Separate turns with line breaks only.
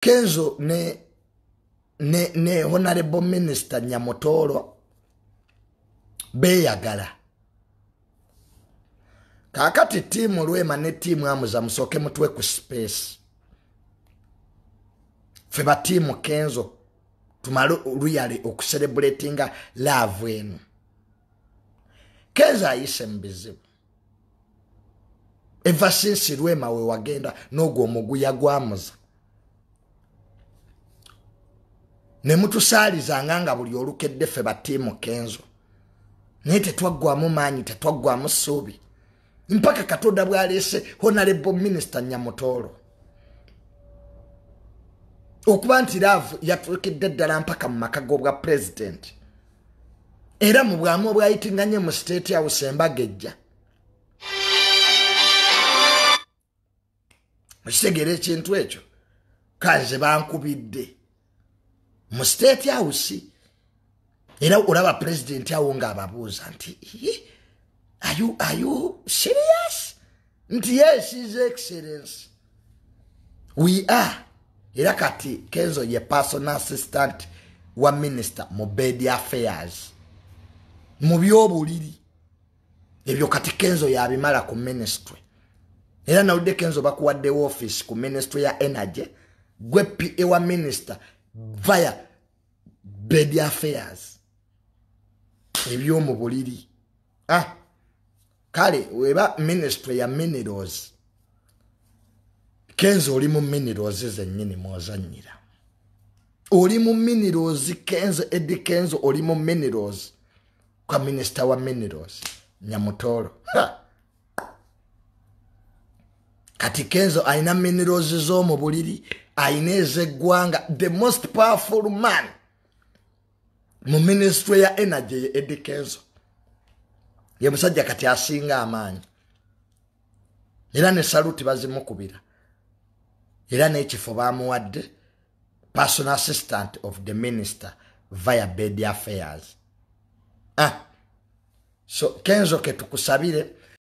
kenzo ne ne, ne honorable minister nyamotolo beyagala kakati tiimu lwema ne tiimu amuza musooke mutwe ku space. Fe batiimu kenzo tumale luyale okuserebulatinga laavu eno kenzo ayise mu bizibu. Eva sinsi lwema we wagenda n'ogwo omuguya gwamuza ne mutusaalizanga nga buli olukedde ffe batiimu kenzo. Naye tetwaggwamu maanyi tetwaggwamu ssuubi. Mpaka katonda bwaleese honorable minister nyamutoolo okuba nti laavu yatuukedde ddala mpaka mu maka g'obwa pulezidenti era mu bwamu obwayitinganye mu state house embaga ejja okitegeera ekintu ekyo kanze bankubidde mu state house era olaba pulezidenti awo ng'ababuuza nti are you, serious? Nti yes his excellence we are. Era kati kenzo ye personal assistant wa minister mu bed affairs. Mu byobuliri. Ebyo kati kenzo yabimala ku ministry. Era nawudde kenzo bakuwaddewo office ku ministry ya energy gwe pa wa minister via bed affairs. Ebyomu buliri. Ah kale weba ministry ya minerals. Kenzo oli mu minerals zennyini mwozanyira oli mu minerals kenzo edi kenzo oli mu minerals. Kwa minisita wa minerals nyamutolo kati kenzo alina minerals z'omu buliri alina ez'eggwanga the most powerful man mu ministry ya energy ye edi kenzo. Ye musajja kati asinga amaanyi. Era ne saluti bazimukubira. Era n'ekifo bamuwadde personal assistant of the minister via bed affairs. Ah. so kenzo ke tukusabire